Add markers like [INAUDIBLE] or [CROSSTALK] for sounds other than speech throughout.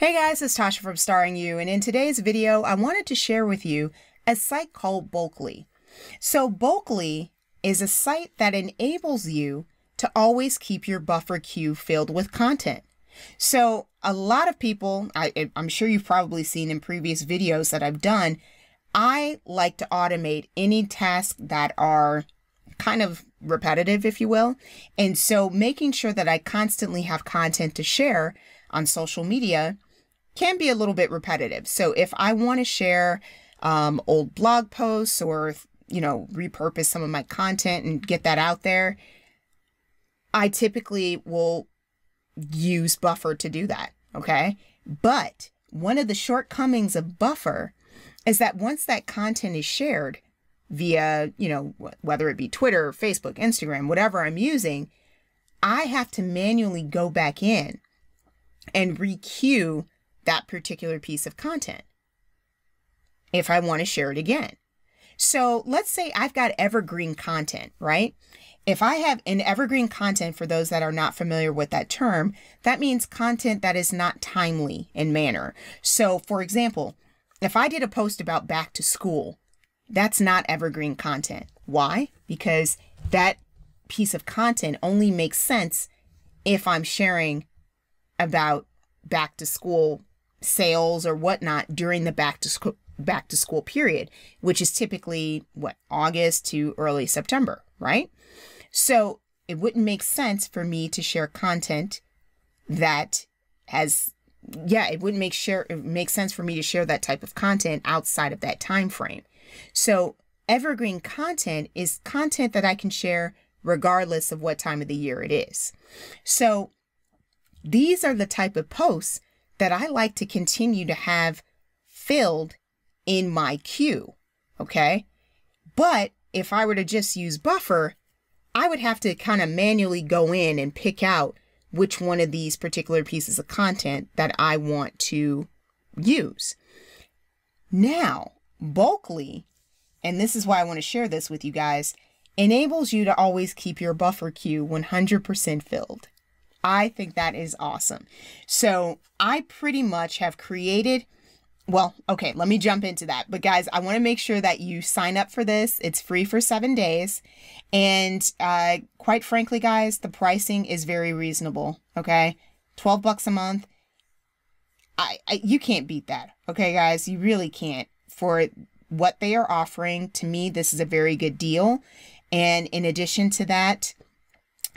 Hey guys, it's Tasha from Starengu, and in today's video, I wanted to share with you a site called Bulk.ly. So Bulk.ly is a site that enables you to always keep your buffer queue filled with content. So a lot of people, I, I'm sure you've probably seen in previous videos that I've done, I like to automate any tasks that are kind of repetitive, if you will. And so making sure that I constantly have content to share on social media can be a little bit repetitive. So if I want to share um, old blog posts or, you know, repurpose some of my content and get that out there, I typically will use Buffer to do that. Okay. But one of the shortcomings of Buffer is that once that content is shared via, you know, whether it be Twitter, Facebook, Instagram, whatever I'm using, I have to manually go back in and requeue that particular piece of content if I want to share it again. So let's say I've got evergreen content, right? If I have an evergreen content, for those that are not familiar with that term, that means content that is not timely in manner. So, for example, if I did a post about back to school, that's not evergreen content. Why? Because that piece of content only makes sense if I'm sharing about back to school sales or whatnot during the back to school back to school period, which is typically what August to early September, right? So it wouldn't make sense for me to share content that has yeah, it wouldn't make share it makes sense for me to share that type of content outside of that time frame. So evergreen content is content that I can share regardless of what time of the year it is. So these are the type of posts that I like to continue to have filled in my queue. Okay. But if I were to just use buffer, I would have to kind of manually go in and pick out which one of these particular pieces of content that I want to use. Now, Bulk.ly, and this is why I want to share this with you guys, enables you to always keep your buffer queue 100% filled. I think that is awesome. So I pretty much have created, well, okay, let me jump into that. But guys, I want to make sure that you sign up for this. It's free for seven days. And uh, quite frankly, guys, the pricing is very reasonable. Okay. 12 bucks a month. I, I you can't beat that. Okay, guys, you really can't. For what they are offering, to me, this is a very good deal. And in addition to that,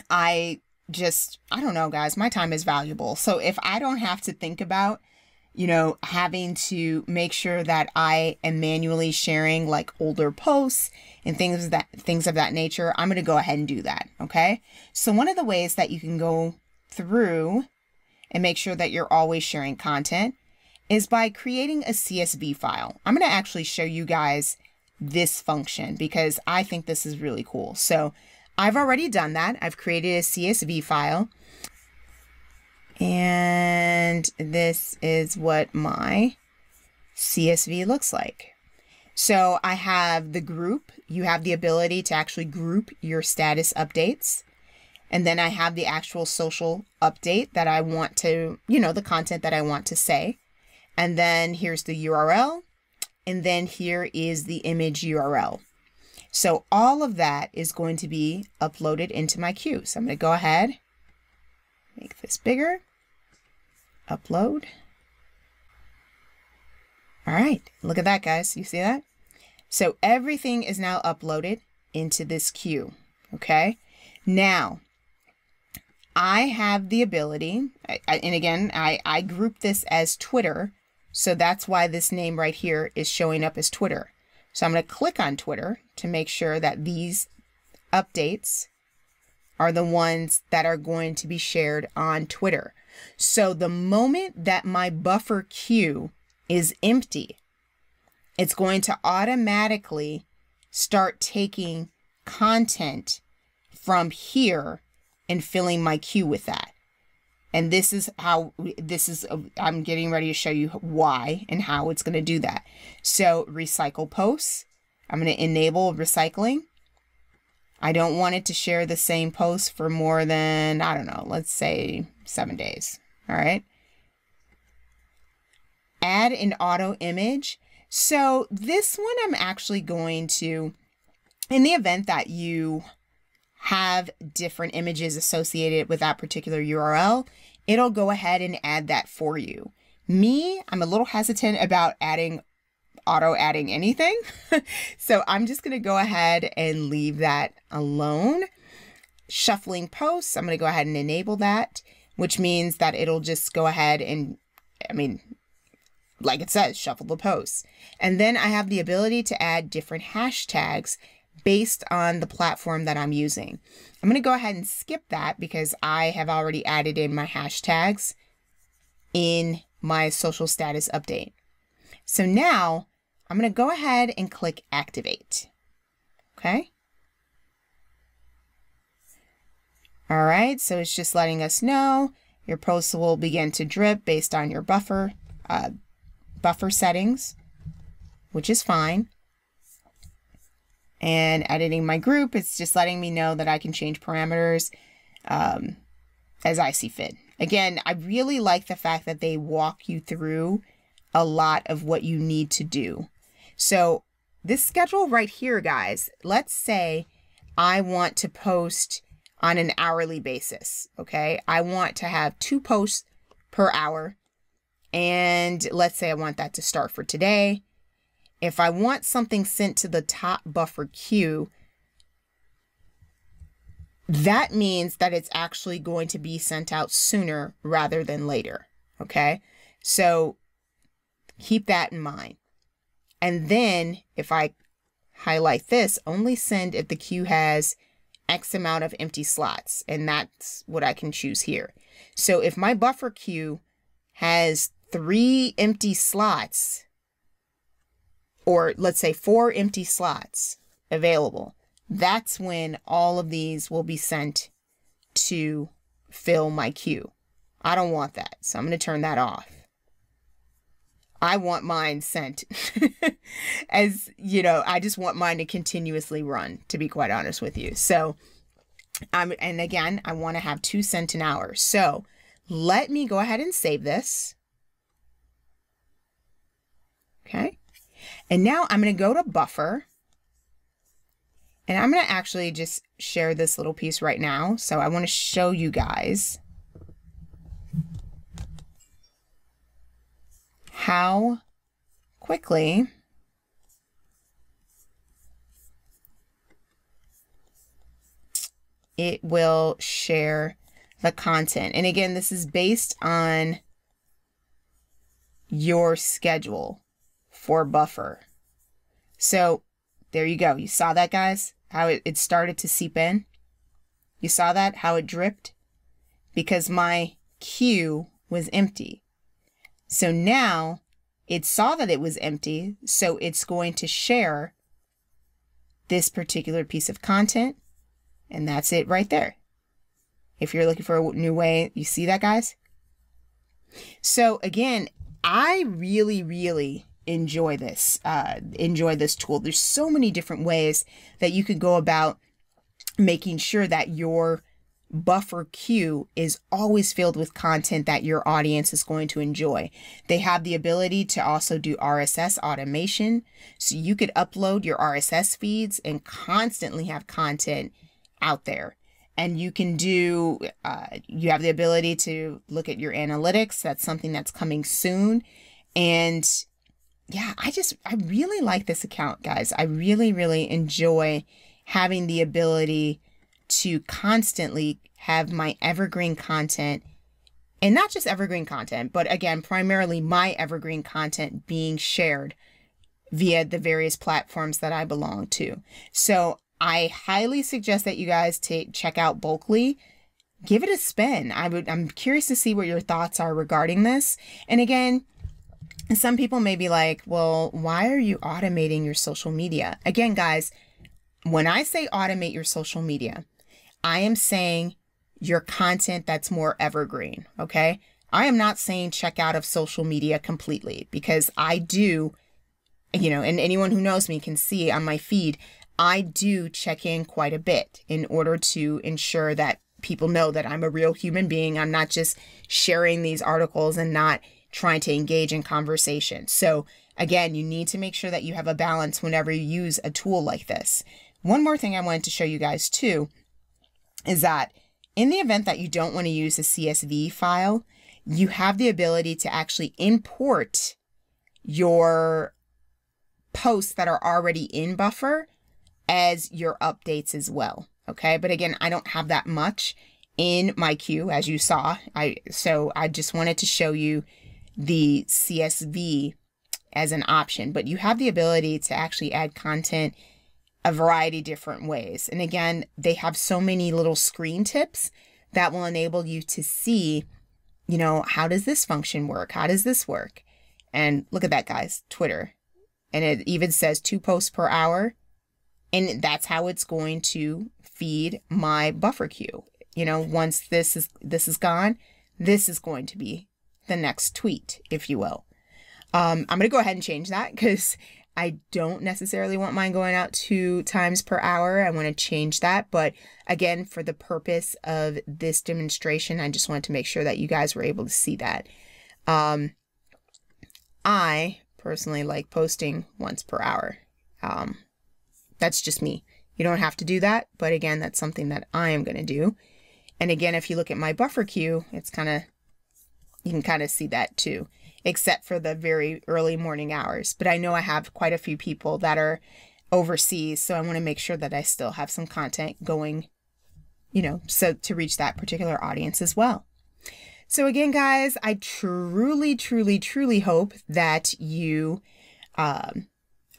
I just, I don't know, guys, my time is valuable. So if I don't have to think about, you know, having to make sure that I am manually sharing like older posts and things that things of that nature, I'm going to go ahead and do that. Okay. So one of the ways that you can go through and make sure that you're always sharing content is by creating a CSV file. I'm going to actually show you guys this function because I think this is really cool. So I've already done that. I've created a CSV file. And this is what my CSV looks like. So I have the group. You have the ability to actually group your status updates. And then I have the actual social update that I want to, you know, the content that I want to say. And then here's the URL. And then here is the image URL. So all of that is going to be uploaded into my queue. So I'm going to go ahead, make this bigger, upload. All right, look at that, guys. You see that? So everything is now uploaded into this queue. Okay. Now, I have the ability, I, I, and again, I, I group this as Twitter. So that's why this name right here is showing up as Twitter. So I'm going to click on Twitter to make sure that these updates are the ones that are going to be shared on Twitter. So the moment that my buffer queue is empty, it's going to automatically start taking content from here and filling my queue with that. And this is how, this is, I'm getting ready to show you why and how it's going to do that. So recycle posts. I'm going to enable recycling. I don't want it to share the same post for more than, I don't know, let's say seven days. All right. add an auto image. So this one I'm actually going to, in the event that you have different images associated with that particular URL, it'll go ahead and add that for you. Me, I'm a little hesitant about adding auto adding anything. [LAUGHS] so I'm just going to go ahead and leave that alone. Shuffling posts, I'm going to go ahead and enable that, which means that it'll just go ahead and, I mean, like it says, shuffle the posts. And then I have the ability to add different hashtags based on the platform that I'm using. I'm going to go ahead and skip that because I have already added in my hashtags in my social status update. So now I'm going to go ahead and click activate. Okay. All right, so it's just letting us know your posts will begin to drip based on your buffer uh, buffer settings, which is fine. And editing my group, it's just letting me know that I can change parameters um, as I see fit. Again, I really like the fact that they walk you through a lot of what you need to do. So this schedule right here, guys, let's say I want to post on an hourly basis. Okay. I want to have two posts per hour. And let's say I want that to start for today. If I want something sent to the top buffer queue, that means that it's actually going to be sent out sooner rather than later. Okay. So keep that in mind. And then if I highlight this, only send if the queue has X amount of empty slots. And that's what I can choose here. So if my buffer queue has three empty slots, or let's say four empty slots available, that's when all of these will be sent to fill my queue. I don't want that. So I'm going to turn that off. I want mine sent [LAUGHS] as, you know, I just want mine to continuously run, to be quite honest with you. So, um, and again, I want to have two sent an hour. So let me go ahead and save this. Okay. And now I'm going to go to buffer and I'm going to actually just share this little piece right now. So I want to show you guys how quickly it will share the content. And again, this is based on your schedule for buffer. So there you go. You saw that, guys? How it, it started to seep in? You saw that? How it dripped? Because my queue was empty. So now it saw that it was empty, so it's going to share this particular piece of content, and that's it right there. If you're looking for a new way, you see that, guys? So again, I really, really enjoy this, uh, enjoy this tool. There's so many different ways that you could go about making sure that your buffer queue is always filled with content that your audience is going to enjoy. They have the ability to also do RSS automation. So you could upload your RSS feeds and constantly have content out there. And you can do, uh, you have the ability to look at your analytics. That's something that's coming soon. And yeah, I just, I really like this account, guys. I really, really enjoy having the ability to constantly have my evergreen content and not just evergreen content, but again, primarily my evergreen content being shared via the various platforms that I belong to. So I highly suggest that you guys take check out Bulk.ly. Give it a spin. I would I'm curious to see what your thoughts are regarding this. And again, some people may be like, well, why are you automating your social media? Again, guys, when I say automate your social media, I am saying your content that's more evergreen. Okay. I am not saying check out of social media completely because I do, you know, and anyone who knows me can see on my feed, I do check in quite a bit in order to ensure that people know that I'm a real human being. I'm not just sharing these articles and not trying to engage in conversation. So again, you need to make sure that you have a balance whenever you use a tool like this. One more thing I wanted to show you guys too is that in the event that you don't want to use a CSV file, you have the ability to actually import your posts that are already in buffer as your updates as well. Okay. But again, I don't have that much in my queue as you saw. I, so I just wanted to show you the CSV as an option, but you have the ability to actually add content a variety different ways. And again, they have so many little screen tips that will enable you to see, you know, how does this function work? How does this work? And look at that, guys, Twitter. And it even says two posts per hour. And that's how it's going to feed my buffer queue. You know, once this is this is gone, this is going to be the next tweet, if you will. Um, I'm going to go ahead and change that because I don't necessarily want mine going out two times per hour. I want to change that. But again, for the purpose of this demonstration, I just wanted to make sure that you guys were able to see that. Um, I personally like posting once per hour. Um, that's just me. You don't have to do that, but again, that's something that I am going to do. And again, if you look at my buffer queue, it's kind of, you can kind of see that too, except for the very early morning hours. But I know I have quite a few people that are overseas, so I want to make sure that I still have some content going, you know, so to reach that particular audience as well. So again, guys, I truly, truly, truly hope that you um,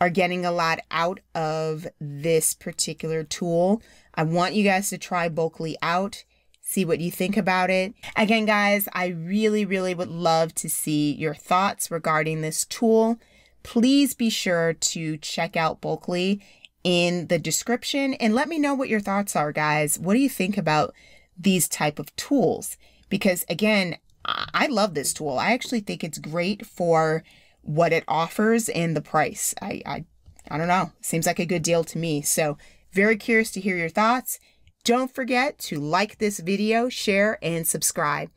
are getting a lot out of this particular tool. I want you guys to try Bulk.ly out, see what you think about it. Again, guys, I really, really would love to see your thoughts regarding this tool. Please be sure to check out Bulk.ly in the description and let me know what your thoughts are, guys. What do you think about these type of tools? because again, I love this tool. I actually think it's great for what it offers and the price. I, I, I don't know. Seems like a good deal to me. So very curious to hear your thoughts. Don't forget to like this video, share, and subscribe.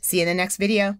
See you in the next video.